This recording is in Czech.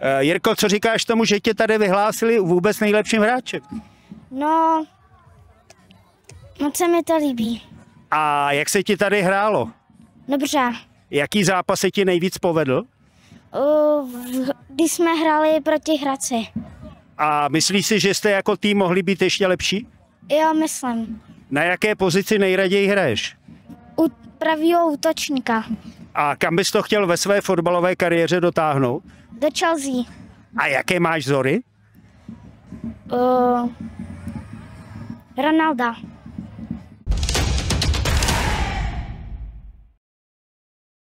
Eh, Jirko, co říkáš tomu, že tě tady vyhlásili vůbec nejlepším hráčem? No, moc se mi to líbí. A jak se ti tady hrálo? Dobře. Jaký zápas se ti nejvíc povedl? Uh, Když jsme hráli proti Hradci. A myslíš si, že jste jako tým mohli být ještě lepší? Jo, myslím. Na jaké pozici nejraději hraješ? U pravýho útočníka. A kam bys to chtěl ve své fotbalové kariéře dotáhnout? Do Chelsea. A jaké máš vzory? Uh, Ronalda.